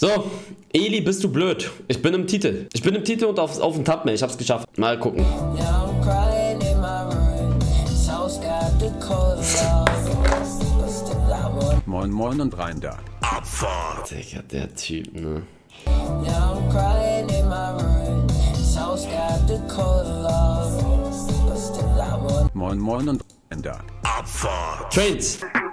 So, Eli, bist du blöd? Ich bin im Titel. Ich bin im Titel und auf, auf dem Thumbnail. Ich hab's geschafft. Mal gucken. Moin Moin und rein da. Digga, der Typ, ne? Moin Moin und rein da. Trains. Trance.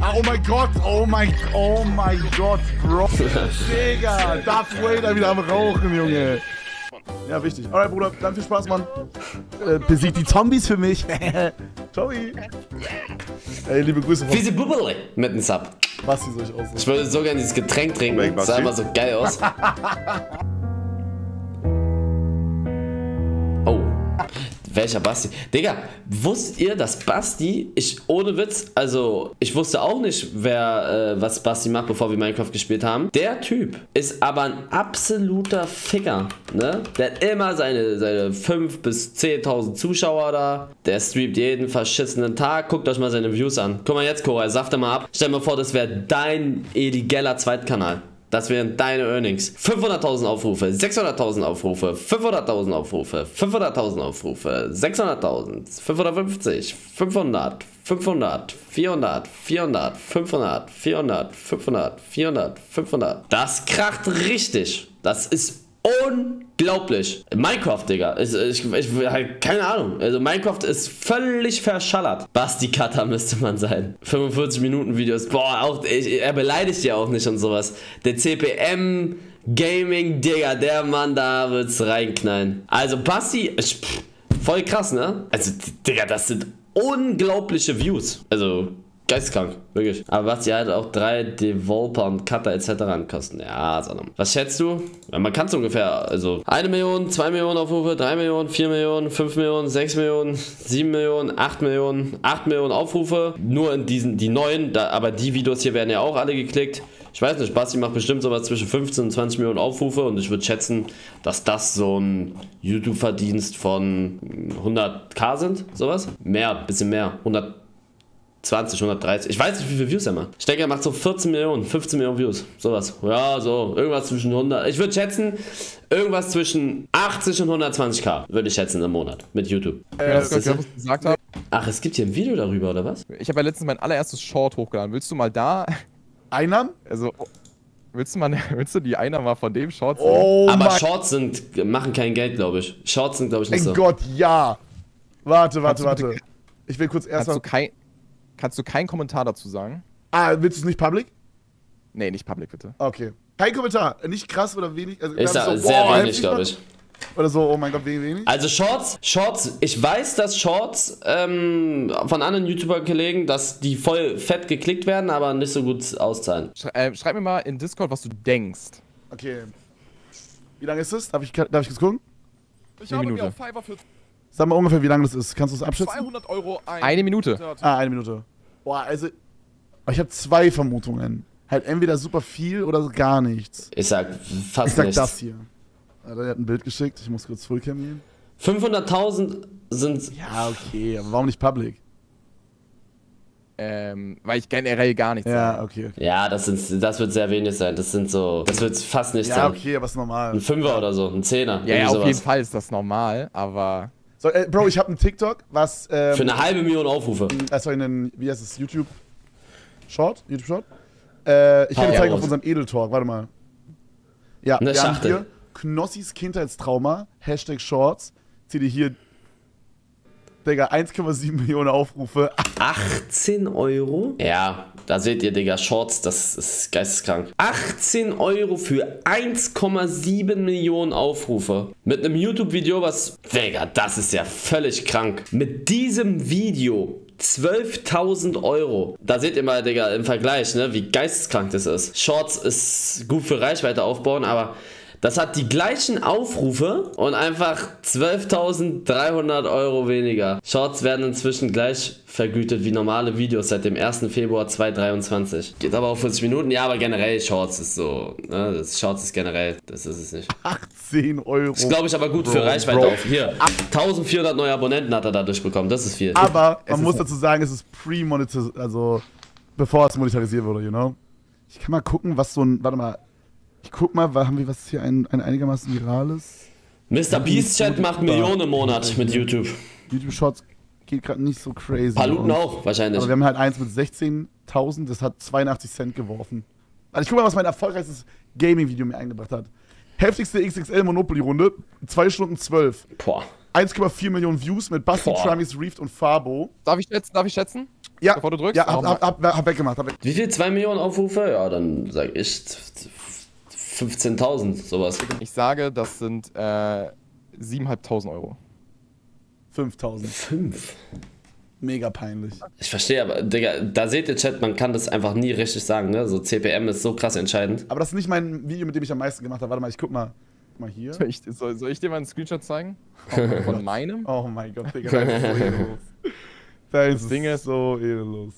Ah, oh mein Gott, oh mein, oh mein Gott, Bro. Digga, Darth Vader wieder am Rauchen, Junge. Ja, wichtig. Alright, Bruder, dann viel Spaß, Mann. Äh, besiegt die Zombies für mich. Ciao. Ey, liebe Grüße von Fisi Bubble mit dem Sub. Basti, soll ich aussuchen. Ich würde so gerne dieses Getränk trinken. Sah immer so geil aus. Welcher Basti? Digga, wusstet ihr, dass Basti, ich ohne Witz, also ich wusste auch nicht, wer, äh, was Basti macht, bevor wir Minecraft gespielt haben. Der Typ ist aber ein absoluter Ficker, ne? Der hat immer seine, seine 5.000 bis 10.000 Zuschauer da. Der streamt jeden verschissenen Tag. Guckt euch mal seine Views an. Guck mal jetzt, Cora, safte mal ab. Stell dir mal vor, das wäre dein Edi Geller Zweitkanal. Das wären deine Earnings. 500.000 Aufrufe, 600.000 Aufrufe, 500.000 Aufrufe, 500.000 Aufrufe, 600.000, 550, 500, 500, 400, 400, 500, 400, 500, 400, 500. Das kracht richtig. Das ist unglaublich. Minecraft, Digga. Ich, ich, ich, halt, keine Ahnung. Also Minecraft ist völlig verschallert. Basti Cutter müsste man sein. 45 Minuten Videos. Boah, auch, er beleidigt ja auch nicht und sowas. Der CPM Gaming, Digga, der Mann, da wird's reinknallen. Also Basti, pff, voll krass, ne? Also, Digga, das sind unglaubliche Views. Also, Geistkrank, wirklich. Aber Basti hat auch drei Developer und Cutter etc. an Kosten. Ja, sondern. Was schätzt du? Ja, man kann es ungefähr. Also 1 Million, 2 Millionen Aufrufe, 3 Millionen, 4 Millionen, 5 Millionen, 6 Millionen, 7 Millionen, 8 Millionen, 8 Millionen Aufrufe. Nur in diesen, die neuen, da, aber die Videos hier werden ja auch alle geklickt. Ich weiß nicht, Basti macht bestimmt sowas zwischen 15 und 20 Millionen Aufrufe und ich würde schätzen, dass das so ein YouTube-Verdienst von 100k sind, sowas. Mehr, bisschen mehr, 100 20, 130. Ich weiß nicht, wie viele Views er macht. Ich denke, er macht so 14 Millionen, 15 Millionen Views. Sowas. Ja, so. Irgendwas zwischen 100. Ich würde schätzen, irgendwas zwischen 80 und 120k, würde ich schätzen im Monat mit YouTube. Äh, das das gehört, ist- was ich gesagt habe. Ach, es gibt hier ein Video darüber, oder was? Ich habe ja letztens mein allererstes Short hochgeladen. Willst du mal da, Einnahmen? also, willst du mal, willst du die einer mal von dem Short sehen? Oh Aber mein Shorts sind, machen kein Geld, glaube ich. Shorts sind, glaube ich, nicht so. Gott, ja. Warte, warte, warte. Ich will kurz du, erstmal. kein, kannst du keinen Kommentar dazu sagen? Ah, willst du es nicht public? Nee, nicht public, bitte. Okay. Kein Kommentar. Nicht krass oder wenig. Also, Ich sag so, sehr boah, wenig, glaube ich. Oder so, oh mein Gott, wenig, wenig. Also Shorts, Shorts, ich weiß, dass Shorts ähm, von anderen YouTuber-Kollegen, dass die voll fett geklickt werden, aber nicht so gut auszahlen. Schrei äh, schreib mir mal in Discord, was du denkst. Okay. Wie lange ist es? Darf ich, darf ich kurz gucken? Ich habe Minute. mir auf Fiverr für Sag mal ungefähr, wie lange das ist. Kannst du es abschätzen? 200 Euro ein. Eine Minute. Ah, eine Minute. Boah, also. Ich habe zwei Vermutungen. Halt entweder super viel oder gar nichts. Ich sag Ich fast sag nichts. das hier. Alter, der hat ein Bild geschickt. Ich muss kurz Fullcam gehen. 500.000 sind Ja, okay, aber warum nicht public? Ähm, weil ich generell gar nichts Ja, sage. okay, okay. Ja, das, sind, das wird sehr wenig sein. Das sind so. Das wird fast nicht Ja, sein. okay, aber ist normal. Ein Fünfer oder so, ein Zehner. Ja, ja, auf sowas. jeden Fall ist das normal, aber So, äh, Bro, ich habe einen TikTok, was. Ähm, Für eine halbe Million Aufrufe. äh, sorry, einen, wie heißt es? YouTube Short? YouTube Short? Äh, ich kann dir zeigen auf unserem Edeltalk, warte mal. Ja, Eine wir haben Schachtel. hier Knossis Kindheitstrauma, Hashtag Shorts. Zieh dir hier, Digga, 1,7 Millionen Aufrufe. 18 Euro? Ja, da seht ihr, Digga, Shorts, das ist geisteskrank. 18 Euro für 1,7 Millionen Aufrufe. Mit einem YouTube-Video, was. Digga, das ist ja völlig krank. Mit diesem Video 12.000 Euro. Da seht ihr mal, Digga, im Vergleich, ne, wie geisteskrank das ist. Shorts ist gut für Reichweite aufbauen, aber Das hat die gleichen Aufrufe und einfach 12.300 Euro weniger. Shorts werden inzwischen gleich vergütet wie normale Videos seit dem 1. Februar 2023. Geht aber auf 40 Minuten. Ja, aber generell Shorts ist so. Ne? Das Shorts ist generell. Das ist es nicht. 18 Euro. Das glaube ich aber gut Bro, für Reichweite Bro. auf. Hier, 1400 neue Abonnenten hat er dadurch bekommen. Das ist viel. Aber man muss dazu sagen, es ist pre-monetarisiert, also bevor es monetarisiert wurde, you know? Ich kann mal gucken, was so ein, warte mal, ich guck mal, haben wir was hier ein, ein einigermaßen virales? Mr. Beast Chat macht Millionen im Monat mit YouTube. YouTube Shorts geht gerade nicht so crazy. Paluten auch, wahrscheinlich. Aber wir haben halt eins mit 16.000, das hat 82 Cent geworfen. Also ich guck mal, was mein erfolgreichstes Gaming-Video mir eingebracht hat. Heftigste XXL Monopoly-Runde, 2 Stunden 12. Boah. 1,4 Millionen Views mit Basti. Tramis, Reeft und Fabo. Darf ich schätzen? Darf ich schätzen? Ja, Bevor du drückst? Ja, hab, hab, hab, hab weggemacht. Hab weg. Wie viel? 2 Millionen Aufrufe? Ja, dann sag ich 15.000, sowas. Ich sage, das sind äh, 7.500 Euro. 5000. 5. Mega peinlich. Ich verstehe, aber Digga, da seht ihr Chat, man kann das einfach nie richtig sagen, ne? So CPM ist so krass entscheidend. Aber das ist nicht mein Video, mit dem ich am meisten gemacht habe. Warte mal, ich guck mal. Guck mal hier. Soll ich, soll, soll ich dir mal einen Screenshot zeigen? Von meinem? Oh mein Gott, Digga, das ist so ehrenlos. Das ist Ding ist- so ehrenlos.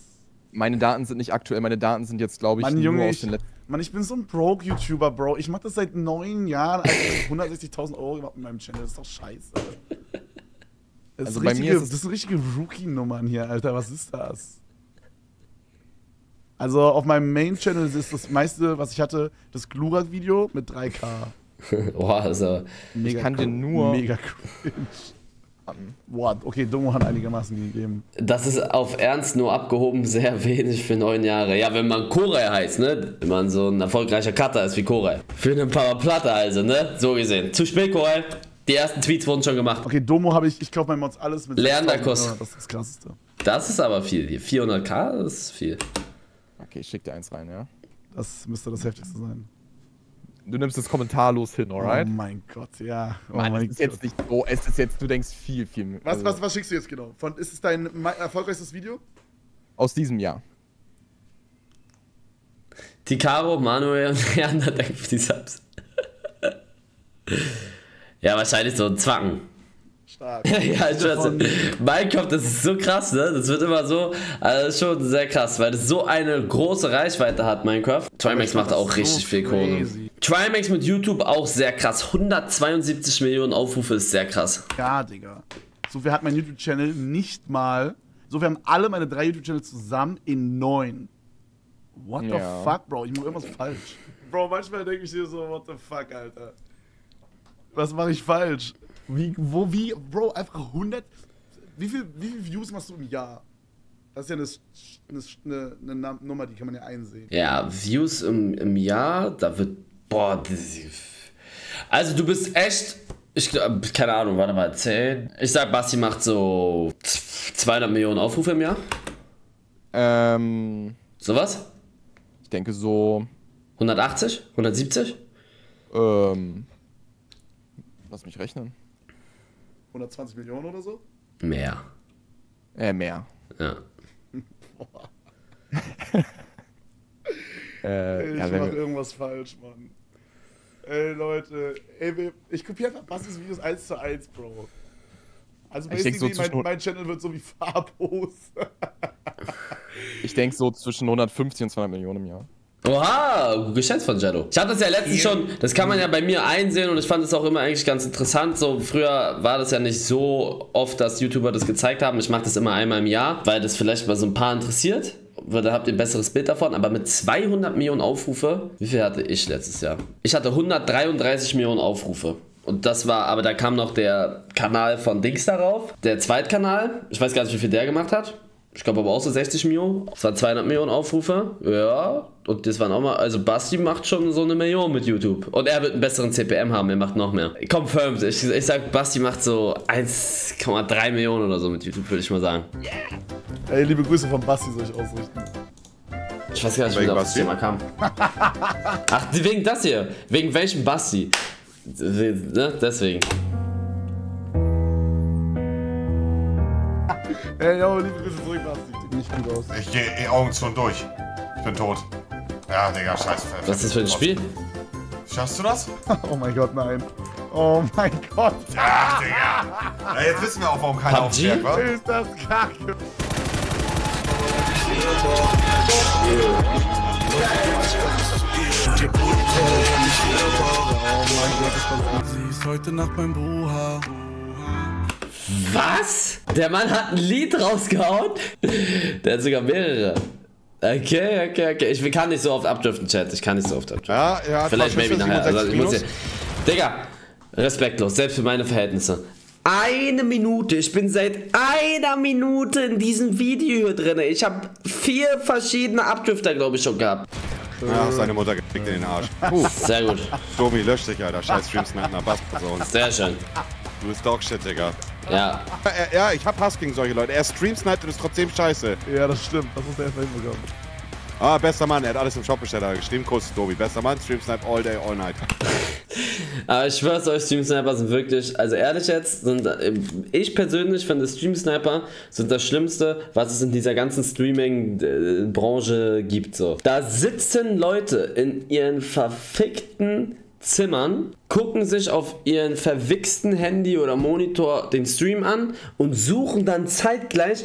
Meine Daten sind nicht aktuell, meine Daten sind jetzt, glaube ich, Mann, nur Junge, aus ich, den letzten. Mann, ich bin so ein Broke-YouTuber, Bro. Ich mach das seit neun Jahren. Alter. Ich hab 160.000 Euro gemacht mit meinem Channel. Das ist doch scheiße. Das, Also ist bei richtige, mir ist das sind richtige Rookie-Nummern hier, Alter. Was ist das? Also auf meinem Main-Channel ist das meiste, was ich hatte, das Glurak-Video mit 3K. Boah, also. Mega kann dir cr- nur- Mega cringe. What? Okay, Domo hat einigermaßen gegeben. Das ist auf Ernst nur abgehoben sehr wenig für neun Jahre. Ja, wenn man Koray heißt, ne? Wenn man so ein erfolgreicher Cutter ist wie Koray. Für einen paar Platte also, ne? So gesehen. Zu spät, Koray. Die ersten Tweets wurden schon gemacht. Okay, Domo habe ich, ich kaufe meinen Mods alles mit Lernderkurs. 6.000 Das ist das krasseste. Das ist aber viel. hier. 400k, das ist viel. Okay, ich schick dir eins rein, ja. Das müsste das heftigste sein. Du nimmst es kommentarlos hin, alright? Oh mein Gott, ja. Oh Mann, mein es ist jetzt nicht so, es ist jetzt, du denkst viel, viel mehr. Was, also, was, was schickst du jetzt genau? Von, ist es dein erfolgreichstes Video? Aus diesem Jahr. Tikaro, Manuel und Leander danke für die Subs. ja, wahrscheinlich so ein Zwacken. Stark. ja, ich weiß Davon- nicht. Minecraft, das ist so krass, ne? Das wird immer so, also das ist schon sehr krass, weil das so eine große Reichweite hat, Minecraft. Trimax macht auch das richtig so viel Kohle. Trimax mit YouTube auch sehr krass. 172 Millionen Aufrufe ist sehr krass. Ja, Digga. So viel hat mein YouTube-Channel nicht mal. So viel haben alle meine drei YouTube-Channels zusammen in neun. What the Ja. fuck, Bro? Ich mache irgendwas falsch. Bro, manchmal denke ich dir so, what the fuck, Alter. Was mache ich falsch? Wie, wo, wie, Bro, einfach 100. Wie viel, wie viel Views machst du im Jahr? Das ist ja eine, eine, eine, eine Nummer, die kann man ja einsehen. Ja, Views im, im Jahr, da wird, boah, das, also du bist echt, ich glaube, keine Ahnung, warte mal, 10. Ich sag, Basti macht so 200 Millionen Aufrufe im Jahr. Ähm, Sowas? ich denke so, 180? 170? ähm, lass mich rechnen. 120 Millionen oder so? Mehr. Äh, mehr. Ja. Äh, Ey, ich ja, mach wir, irgendwas falsch, Mann. Ey, Leute. Ey, ich kopiere einfach Bastis Videos 1 zu 1, Bro. Also Ich denk so basically, zwischen- mein, mein Channel wird so wie Farbos. ich denke so zwischen 150 und 200 Millionen im Jahr. Oha, geschätzt von Jado. Ich habe das ja letztens schon, das kann man ja bei mir einsehen und ich fand es auch immer eigentlich ganz interessant. So früher war das ja nicht so oft, dass YouTuber das gezeigt haben. Ich mache das immer einmal im Jahr, weil das vielleicht mal so ein paar interessiert. Weil Da habt ihr ein besseres Bild davon. Aber mit 200 Millionen Aufrufe, wie viel hatte ich letztes Jahr? Ich hatte 133 Millionen Aufrufe. Und das war, aber da kam noch der Kanal von Dings darauf. Der Zweitkanal. Ich weiß gar nicht, wie viel der gemacht hat. Ich glaube aber auch so 60 Millionen. Das waren 200 Millionen Aufrufe. Ja. Und das waren auch mal. Also Basti macht schon so eine Million mit YouTube. Und er wird einen besseren CPM haben. Er macht noch mehr. Confirmed. Ich, ich sag, Basti macht so 1,3 Millionen oder so mit YouTube, würde ich mal sagen. Ey, liebe Grüße von Basti soll ich ausrichten. Ich weiß gar nicht, wie auf das? Thema kam. Ach, wegen das hier. Wegen welchem Basti? Ne? Deswegen. Ey, yo, liebe Grüße zurück, Basti. Sieht nicht gut aus. Ich gehe eh Augen zu und durch. Ich bin tot. Ja, Digga, scheiße. Was ist das für ein Spiel? Schaffst du das? Oh mein Gott, nein. Oh mein Gott. Ja, Digga. Ja, jetzt wissen wir auch, warum keiner aufstärkt, wa? Ist das kacke. Sie ist heute Nacht beim Bruder. Was? Der Mann hat ein Lied rausgehauen? Der hat sogar mehrere. Okay, okay, okay. Ich kann nicht so oft abdriften, Chat. Ich kann nicht so oft abdriften. Ja, ja. Vielleicht maybe nachher. Also, ich muss hier. Digga, respektlos, selbst für meine Verhältnisse. Eine Minute, ich bin seit einer Minute in diesem Video hier drin. Ich habe vier verschiedene Abdrifter, glaube ich, schon gehabt. Ja, seine Mutter gekriegt in den Arsch. Sehr gut, Domi, lösch dich, Alter. Scheiß Streamsniper, Bass sonst. sehr schön. Du bist Dogshit, Digga. Ja, Ja, Ja, ich hab Hass gegen solche Leute. Er streamsniped und ist trotzdem scheiße. Ja, das stimmt. Das muss er erstmal hinbekommen. Ah, bester Mann, er hat alles im Shop bestellt. Er hat geschrieben, Kuss, Domi. Bester Mann, streamsnipe all day, all night. aber ich schwör's euch, Stream Sniper sind wirklich, also ehrlich jetzt, sind, äh, ich persönlich finde Stream Sniper sind das Schlimmste, was es in dieser ganzen Streaming-Branche gibt. So. Da sitzen Leute in ihren verfickten Zimmern, gucken sich auf ihren verwichsten Handy oder Monitor den Stream an und suchen dann zeitgleich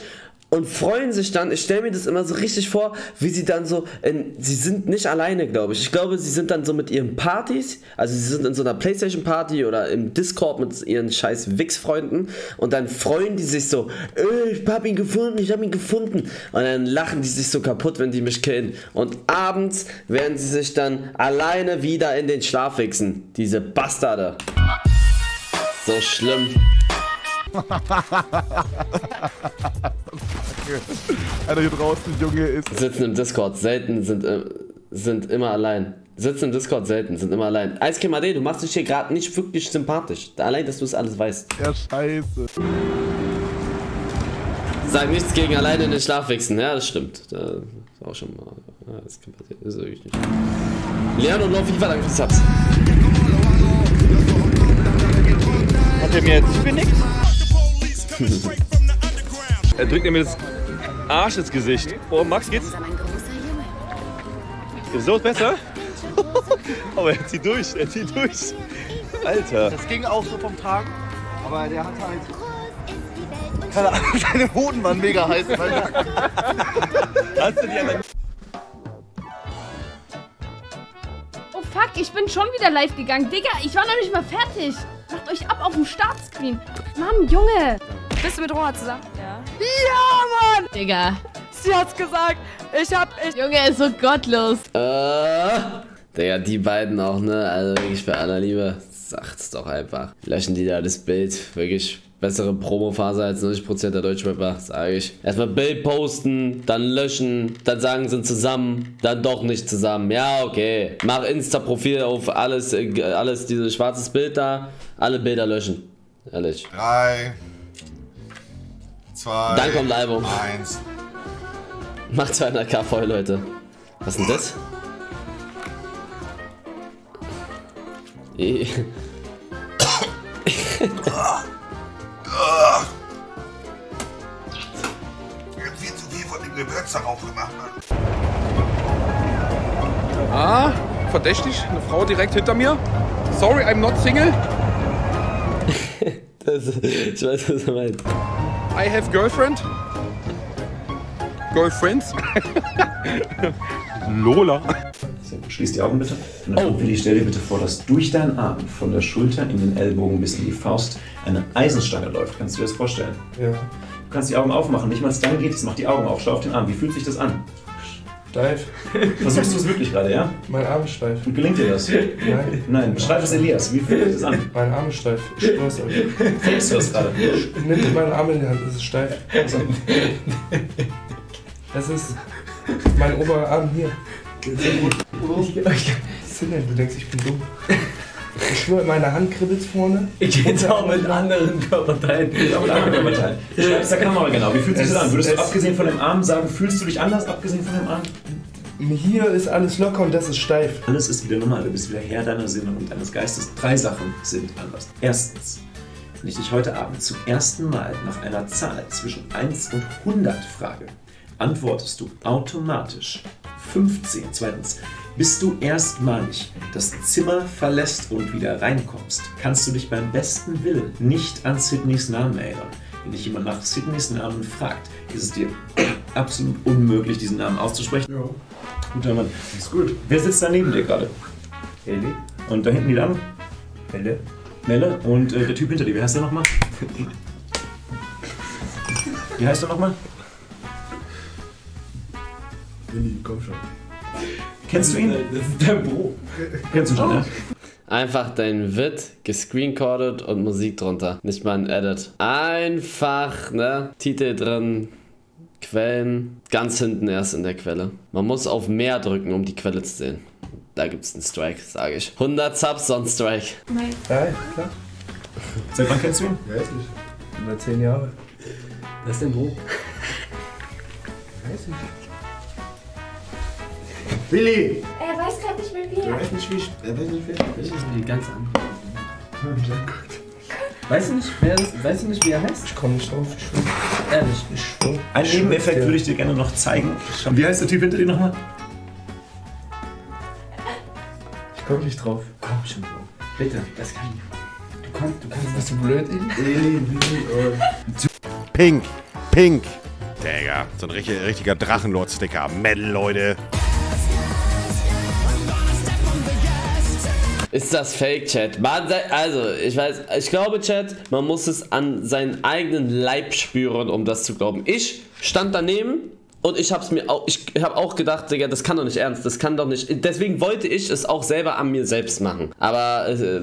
und freuen sich dann, ich stelle mir das immer so richtig vor, wie sie dann so, in, sie sind nicht alleine, glaube ich. Ich glaube, sie sind dann so mit ihren Partys, also sie sind in so einer Playstation Party oder im Discord mit ihren scheiß Wix-Freunden und dann freuen die sich so, "Ey, ich hab ihn gefunden, ich hab ihn gefunden. Und dann lachen die sich so kaputt, wenn die mich killen. Und abends werden sie sich dann alleine wieder in den Schlaf wichsen. Diese Bastarde. So schlimm. Einer hier draußen, Junge, ist. sitzen im Discord, selten sind, äh, sind immer allein. Sitzen im Discord selten, sind immer allein. Eiscreme AD, du machst dich hier gerade nicht wirklich sympathisch. Allein, dass du es alles weißt. Ja, scheiße. Sag nichts gegen alleine in den Schlaf wichsen. Ja, das stimmt. Das ist auch schon mal. Ja, das kann passieren. Das ist wirklich nicht. Leon und Love FIFA, danke für die Subs. Hat er mir jetzt zugenickt? er drückt mir das Arsch ins Gesicht. Oh, Max, geht's? Ist so besser? Aber er zieht durch, er zieht durch. Alter. Das ging auch so vom Tragen, aber der hat halt. Keine Ahnung, seine Hoden waren mega heiß. Hast du die an Oh fuck, ich bin schon wieder live gegangen. Digga, ich war noch nicht mal fertig. Macht euch ab auf dem Startscreen. Mann, Junge. Bist du mit Roma zusammen? Ja. Ja, Mann. Digga. Sie hat's gesagt. Ich hab. Ich Junge ist so gottlos. Äh. Digga, die beiden auch, ne? Also wirklich bei aller Liebe. Sagt's doch einfach. Löschen die da das Bild. Wirklich bessere Promophase als 90% der Deutschrapper, sage ich. Erstmal Bild posten, dann löschen, dann sagen, sind zusammen, dann doch nicht zusammen. Ja, okay. Mach Insta-Profil auf alles, äh, alles dieses schwarzes Bild da, alle Bilder löschen. Ehrlich. Drei. Zwei. Dann kommt Album. Eins. Macht 200k voll, Leute. Was ist denn das? Eh. Viel zu viel von dem Gewürz darauf gemacht. Ah, verdächtig. Eine Frau direkt hinter mir. Sorry, I'm not single. Das, ich weiß, was er meint. I have girlfriend. Girlfriends. Lola. Schließ die Augen bitte. Und dann Willi, stell dir bitte vor, dass durch deinen Arm von der Schulter in den Ellbogen bis in die Faust eine Eisenstange läuft. Kannst du dir das vorstellen? Ja. Du kannst die Augen aufmachen. Nicht mal es dann geht es. Mach die Augen auf. Schau auf den Arm. Wie fühlt sich das an? Steif. Versuchst du es wirklich gerade, ja? Mein Arm ist steif. Und gelingt dir das? Nein. Nein. Beschreib es Elias. Wie fühlt sich das an? Mein Arm ist steif. Ich schwör's euch. Fakest du das gerade? Nimm meinen Arm in die Hand, es ist steif. Also, Es ist mein oberer Arm hier. Sinne, du denkst, ich bin dumm. Ich schwöre, meine Hand kribbelt vorne. ich gehe jetzt auch mit anderen Körperteilen. Auch mit anderen Körperteilen. Beschreib es der Kamera genau. Wie fühlt sich das an? Würdest du Es- abgesehen von dem Arm sagen, fühlst du dich anders abgesehen von dem Arm? Hier ist alles locker und das ist steif. Alles ist wieder normal, du bist wieder Herr deiner Sinne und deines Geistes. Drei Sachen sind anders. Erstens, wenn ich dich heute Abend zum ersten Mal nach einer Zahl zwischen 1 und 100 frage, antwortest du automatisch 15. Zweitens, Bis du erstmalig das Zimmer verlässt und wieder reinkommst, kannst du dich beim besten Willen nicht an Sydneys Namen erinnern. Wenn dich jemand nach Sydneys Namen fragt, ist es dir absolut unmöglich, diesen Namen auszusprechen. Ja. Guter Mann. Ist gut. Wer sitzt da neben dir gerade? Heli. Und da hinten die Dame? Melle. Melle. Und äh, der Typ hinter dir, wie heißt der nochmal? Wie heißt er nochmal? Willi, komm schon. Kennst du ihn? Das ist dein Bro. Kennst du schon, ja? Einfach dein Vid gescreencorded und Musik drunter. Nicht mal ein Edit. Einfach, ne? Titel drin, Quellen, ganz hinten erst in der Quelle. Man muss auf mehr drücken, um die Quelle zu sehen. Da gibt's einen Strike, sage ich. 100 Subs, sonst Strike. Nein. Ja, klar. Seit wann kennst du ihn? Weiß nicht. Über zehn Jahre. Das ist dein Bro. Weiß ich. Willi! Er weiß gerade nicht mehr wie Er er. weiß nicht, wie ich. Er weiß nicht, wer Das ist die ganz andere. ich Weißt du nicht, wer das, weißt du nicht, wie er heißt? Ich komme nicht drauf, ich schwöre. Ehrlich. Ich schwöre. Einen Ich Nebeneffekt würde ich dir gerne noch zeigen. Wie heißt der Typ hinter dir nochmal? Ich komme nicht drauf. Komm schon, Bro. Bitte, das kann ich. Du kannst, du kannst Bist du blöd, oh. Pink, pink. Digga, so ein richtig, richtiger Drachenlord-Sticker. Metal, Leute. Ist das Fake, Chat? Man, also, ich weiß, ich glaube, Chat, man muss es an seinen eigenen Leib spüren, um das zu glauben. Ich stand daneben und ich hab's mir auch, ich habe auch gedacht, Digga, das kann doch nicht ernst, das kann doch nicht. Deswegen wollte ich es auch selber an mir selbst machen. Aber äh,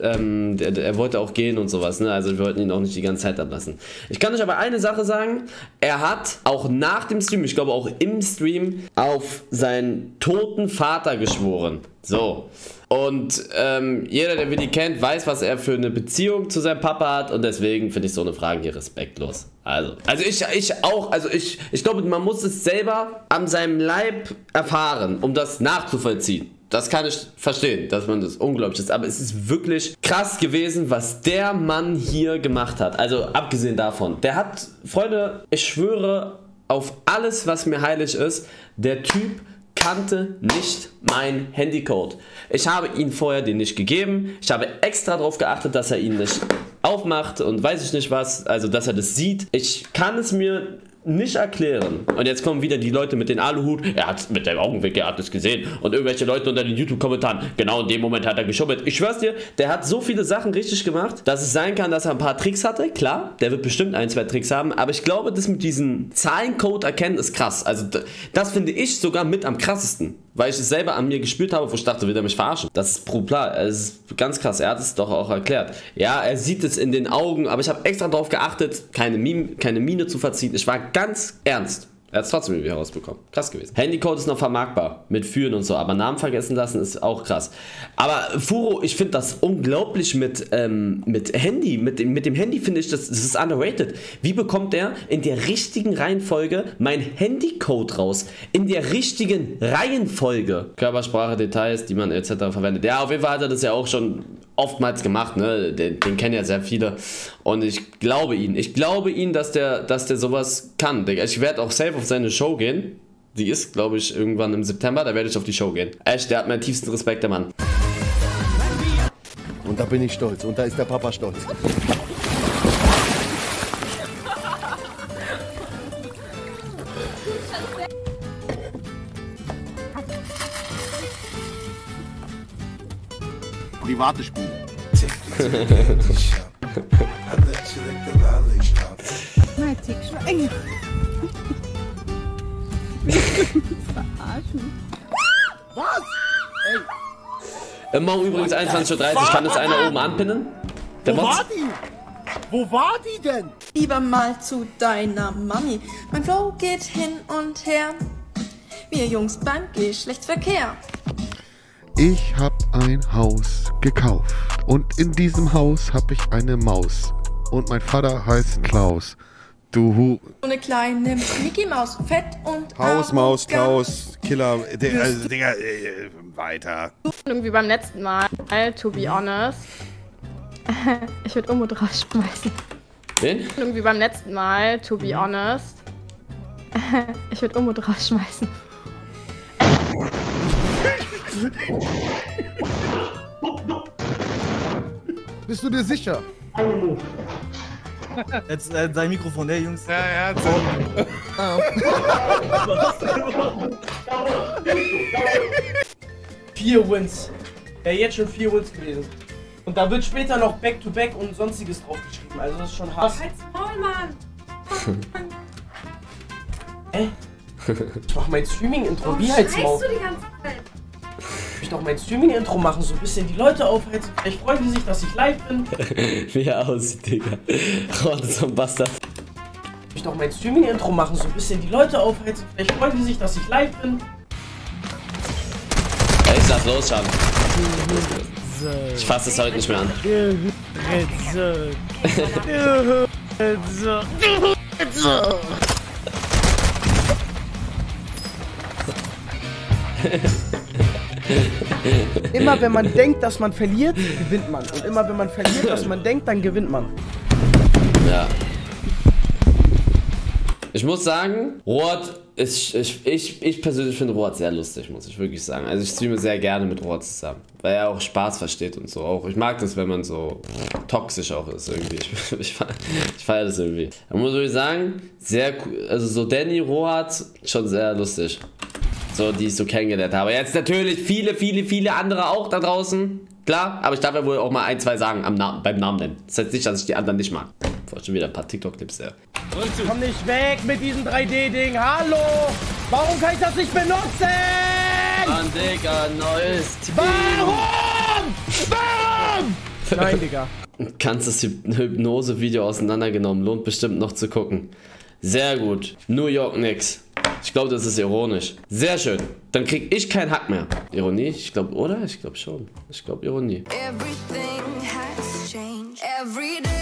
ähm, er wollte auch gehen und sowas, ne? Also wir wollten ihn auch nicht die ganze Zeit ablassen. Ich kann euch aber eine Sache sagen, er hat auch nach dem Stream, ich glaube auch im Stream, auf seinen toten Vater geschworen. So. Und ähm, jeder, der Willi kennt, weiß, was er für eine Beziehung zu seinem Papa hat. Und deswegen finde ich so eine Frage hier respektlos. Also, also ich, ich auch, also ich, ich glaube, man muss es selber an seinem Leib erfahren, um das nachzuvollziehen. Das kann ich verstehen, dass man das unglaublich ist. Aber es ist wirklich krass gewesen, was der Mann hier gemacht hat. Also abgesehen davon. Der hat, Freunde, ich schwöre auf alles, was mir heilig ist, der Typ kannte nicht mein Handycode. Ich habe ihn vorher den nicht gegeben. Ich habe extra darauf geachtet, dass er ihn nicht aufmacht und weiß ich nicht was, also dass er das sieht. Ich kann es mir nicht erklären. Und jetzt kommen wieder die Leute mit den Aluhut. Er hat mit dem Augenblick, er hat es gesehen. Und irgendwelche Leute unter den YouTube-Kommentaren. Genau in dem Moment hat er geschummelt. Ich schwör's dir, der hat so viele Sachen richtig gemacht, dass es sein kann, dass er ein paar Tricks hatte. Klar, der wird bestimmt ein, zwei Tricks haben. Aber ich glaube, das mit diesem Zahlencode erkennen ist krass. Also das finde ich sogar mit am krassesten. Weil ich es selber an mir gespürt habe, wo ich dachte, will er mich verarschen. Das ist brutal. Es ist ganz krass. Er hat es doch auch erklärt. Ja, er sieht es in den Augen, aber ich habe extra darauf geachtet, keine, Mim keine Miene zu verziehen. Ich war ganz ernst. Er hat es trotzdem irgendwie herausbekommen. Krass gewesen. Handycode ist noch vermarktbar. Mit Führen und so. Aber Namen vergessen lassen ist auch krass. Aber Furo, ich finde das unglaublich mit, ähm, mit Handy. Mit dem, mit dem Handy finde ich, das, das ist underrated. Wie bekommt er in der richtigen Reihenfolge mein Handycode raus? In der richtigen Reihenfolge. Körpersprache, Details, die man etc. verwendet. Ja, auf jeden Fall hat er das ja auch schon oftmals gemacht, ne? Den, den kennen ja sehr viele. Und ich glaube ihn. Ich glaube ihn, dass der, dass der sowas kann. Ich werde auch safe auf seine Show gehen. Die ist, glaube ich, irgendwann im September. Da werde ich auf die Show gehen. Echt, der hat meinen tiefsten Respekt, der Mann. Und da bin ich stolz. Und da ist der Papa stolz. Private Spiele. Was? Äh, morgen übrigens 21.30 Uhr. Kann das einer oben anpinnen? Der Wo Mods? war die? Wo war die denn? Lieber mal zu deiner Mami. Mein Flow geht hin und her. Wir Jungs beim Geschlechtsverkehr. Ich hab ein Haus gekauft und in diesem Haus hab ich eine Maus und mein Vater heißt Klaus. Du Hu So eine kleine Mickey Maus, fett und Haus, Maus, arrogant. Klaus, Killer. Der, also, Digga, äh, weiter. Irgendwie beim letzten Mal, to be honest. Ich würde Umut rausschmeißen. Wen? Irgendwie beim letzten Mal, to be honest. Ich würde Umut rausschmeißen. Bist du dir sicher? Jetzt äh, sein Mikrofon, der Jungs. Ja, ja, Vier Wins. Ja, jetzt schon vier Wins gewesen. Und da wird später noch Back-to-Back und sonstiges draufgeschrieben. Also das ist schon hart. Halt's Maul, Mann! Äh? Ich mach mein Streaming-Intro. Warum Wie halt's Maul? du die ganze Zeit? Ich doch mein Streaming-Intro machen, so ein bisschen die Leute aufheizen. Vielleicht freuen die sich, dass ich live bin. Wie er aussieht, Digga. Rot ist so ein Bastard. Ich doch mein Streaming-Intro machen, so ein bisschen die Leute aufheizen. Vielleicht freuen die sich, dass ich live bin. Ey, ich sag los, Schan. Ich fasse es heute nicht mehr an. Immer wenn man denkt, dass man verliert, gewinnt man. Und immer wenn man verliert, dass man denkt, dann gewinnt man. Ja. Ich muss sagen, Rohat ist, ich, ich, ich persönlich finde Rohat sehr lustig, muss ich wirklich sagen. Also ich streame sehr gerne mit Rohat zusammen, weil er auch Spaß versteht und so. Auch ich mag das, wenn man so toxisch auch ist irgendwie. Ich, ich, ich feiere das irgendwie. Da muss ich sagen, sehr cool. Also so Danny Rohat, schon sehr lustig. So, die ich so kennengelernt habe. Jetzt natürlich viele, viele, viele andere auch da draußen. Klar, aber ich darf ja wohl auch mal ein, zwei sagen am Na beim Namen nennen. Das heißt nicht, dass ich die anderen nicht mag. Vorher schon wieder ein paar TikTok-Clips, ja. Komm nicht weg mit diesem 3D-Ding. Hallo! Warum kann ich das nicht benutzen? Mann, Digga, neues Team. Warum? Warum? Nein, Digga. Kannst das Hyp- Hypnose-Video auseinandergenommen. Lohnt bestimmt noch zu gucken. Sehr gut. New York Knicks. Ich glaube, das ist ironisch. Sehr schön. Dann krieg ich keinen Hack mehr. Ironie? Ich glaube, oder? Ich glaube schon. Ich glaube Ironie. Everything has changed every day.